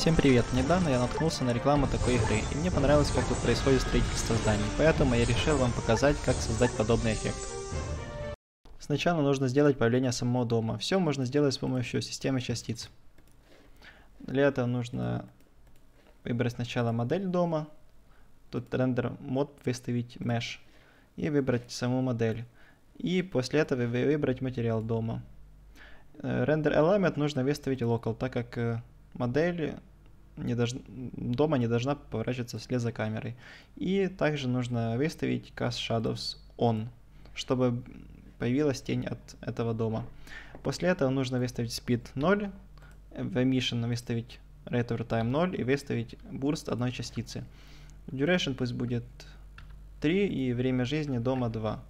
Всем привет! Недавно я наткнулся на рекламу такой игры, и мне понравилось, как тут происходит строительство зданий, поэтому я решил вам показать, как создать подобный эффект. Сначала нужно сделать появление самого дома. Все можно сделать с помощью системы частиц. Для этого нужно выбрать сначала модель дома, тут рендер мод выставить mesh, и выбрать саму модель. И после этого выбрать материал дома. Э, element нужно выставить local, так как э, модель не долж... дома не должна поворачиваться вслед за камерой. И также нужно выставить Cast Shadows On, чтобы появилась тень от этого дома. После этого нужно выставить Speed 0, в Emission выставить Rate over Time 0 и выставить Burst одной частицы. Duration пусть будет 3 и время жизни дома 2.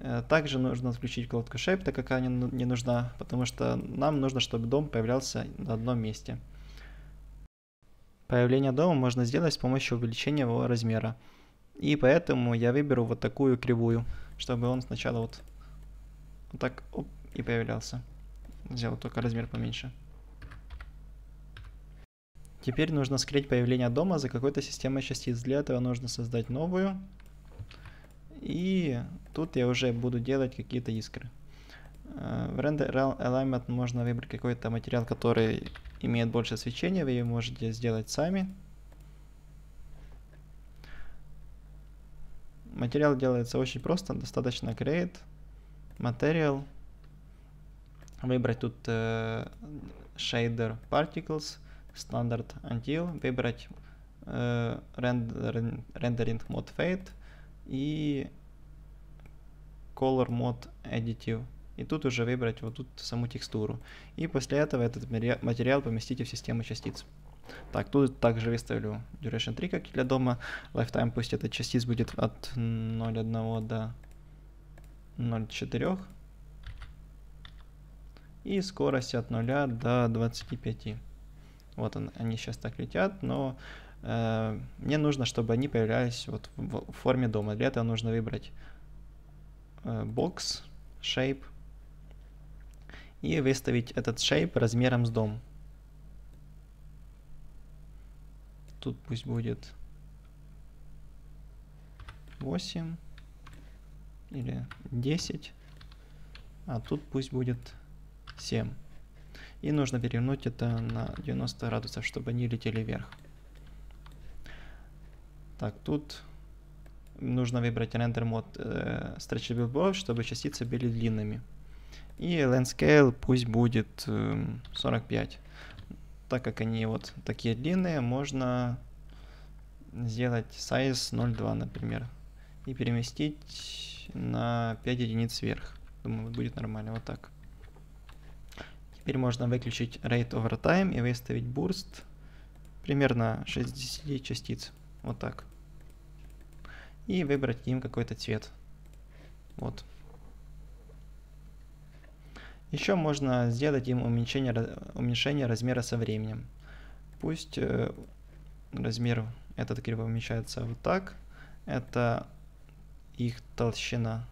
Э, также нужно включить вкладку Shape, так как она не нужна, потому что нам нужно, чтобы дом появлялся на одном месте. Появление дома можно сделать с помощью увеличения его размера. И поэтому я выберу вот такую кривую, чтобы он сначала вот, вот так оп, и появлялся. Сделал только размер поменьше. Теперь нужно скрыть появление дома за какой-то системой частиц. Для этого нужно создать новую. И тут я уже буду делать какие-то искры. Э, в Render Alignment можно выбрать какой-то материал, который имеет больше свечения, вы ее можете сделать сами. Материал делается очень просто, достаточно create, material, выбрать тут э, shader particles, standard until, выбрать э, render, rendering mode fade и color mode additive и тут уже выбрать вот тут саму текстуру. И после этого этот материал поместите в систему частиц. Так, тут также выставлю duration 3, как для дома. Lifetime пусть эта частиц будет от 0.1 до 0.4. И скорость от 0 до 25. Вот он, они сейчас так летят, но э, мне нужно, чтобы они появлялись вот в, в форме дома. Для этого нужно выбрать э, box, shape, и выставить этот shape размером с дом. Тут пусть будет 8 или 10, а тут пусть будет 7. И нужно перевернуть это на 90 градусов, чтобы они летели вверх. Так, тут нужно выбрать render мод э, stretchable bow, чтобы частицы были длинными. И landscale пусть будет 45. Эм, так как они вот такие длинные, можно сделать size 0.2, например. И переместить на 5 единиц вверх. Думаю, будет нормально. Вот так. Теперь можно выключить rate over time и выставить burst примерно 60 частиц. Вот так. И выбрать им какой-то цвет. Вот. Еще можно сделать им уменьшение, уменьшение размера со временем. Пусть э, размер этот криво уменьшается вот так. Это их толщина.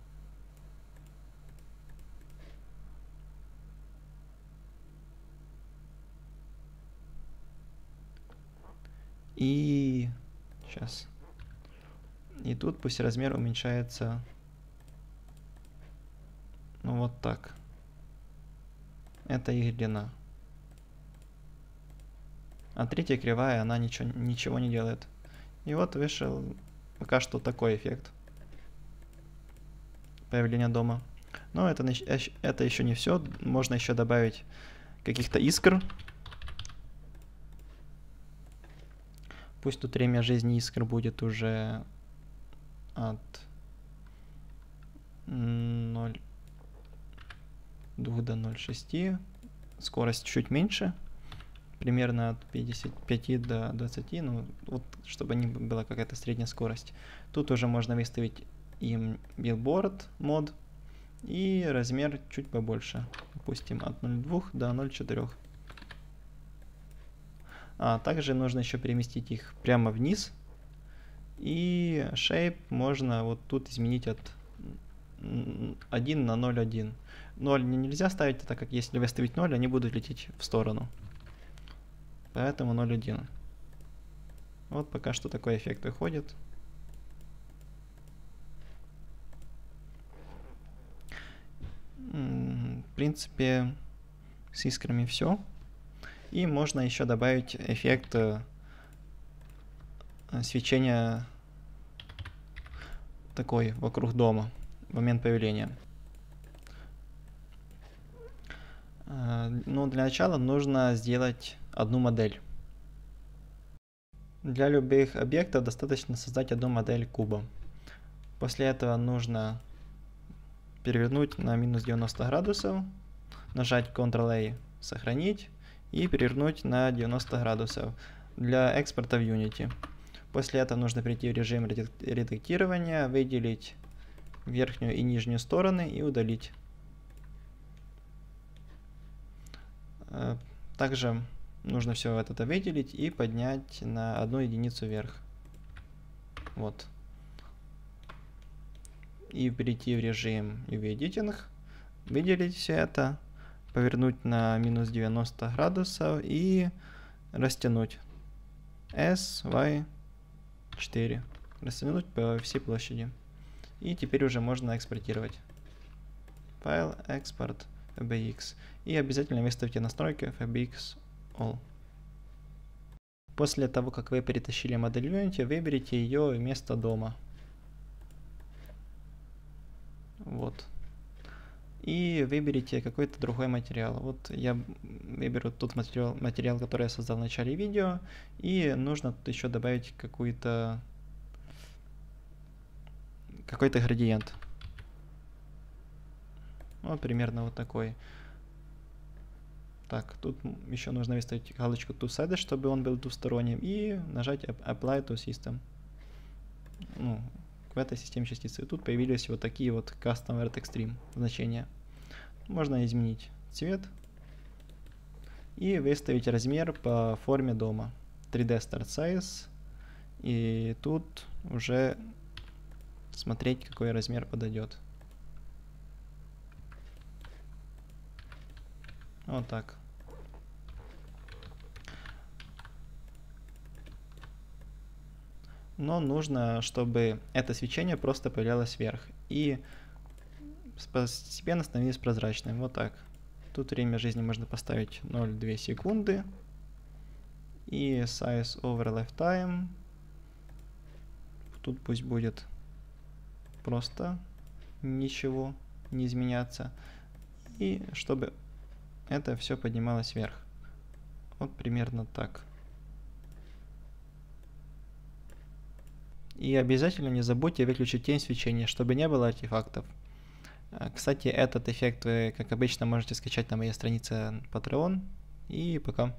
И сейчас. И тут пусть размер уменьшается ну вот так это их длина. А третья кривая, она ничего, ничего не делает. И вот вышел пока что такой эффект появления дома. Но это, это еще не все. Можно еще добавить каких-то искр. Пусть тут время жизни искр будет уже от 0 2 до 0,6. Скорость чуть меньше, примерно от 55 до 20, ну вот чтобы не была какая-то средняя скорость. Тут уже можно выставить им billboard мод и размер чуть побольше, допустим от 0,2 до 0,4. А также нужно еще переместить их прямо вниз. И shape можно вот тут изменить от 1 на 0,1. 0 нельзя ставить, так как если выставить 0, они будут лететь в сторону. Поэтому 0.1. Вот пока что такой эффект выходит. В принципе, с искрами все. И можно еще добавить эффект э, свечения такой вокруг дома момент появления. Э, ну, для начала нужно сделать одну модель. Для любых объектов достаточно создать одну модель куба. После этого нужно перевернуть на минус 90 градусов, нажать Ctrl-A, сохранить и перевернуть на 90 градусов для экспорта в Unity. После этого нужно перейти в режим редактирования, выделить верхнюю и нижнюю стороны и удалить. Э, также нужно все это выделить и поднять на одну единицу вверх. Вот. И перейти в режим UV Editing, выделить все это, повернуть на минус 90 градусов и растянуть. S, Y, 4. Растянуть по всей площади. И теперь уже можно экспортировать. Файл, экспорт, FBX. И обязательно выставьте настройки FBX All. После того, как вы перетащили модель Unity, выберите ее вместо дома. Вот. И выберите какой-то другой материал. Вот я выберу тот материал, материал, который я создал в начале видео. И нужно тут еще добавить какую-то какой-то градиент. Вот примерно вот такой. Так, тут еще нужно выставить галочку two-sided, чтобы он был двусторонним, и нажать Apply to System. Ну, в этой системе частицы. И тут появились вот такие вот Custom Vert Extreme значения. Можно изменить цвет и выставить размер по форме дома. 3D Start Size. И тут уже смотреть, какой размер подойдет. Вот так. Но нужно, чтобы это свечение просто появлялось вверх. И постепенно становилось прозрачным. Вот так. Тут время жизни можно поставить 0,2 секунды. И size over lifetime. Тут пусть будет просто ничего не изменяться. И чтобы это все поднималось вверх. Вот примерно так. И обязательно не забудьте выключить тень свечения, чтобы не было артефактов. А, кстати, этот эффект вы, как обычно, можете скачать на моей странице Patreon. И пока.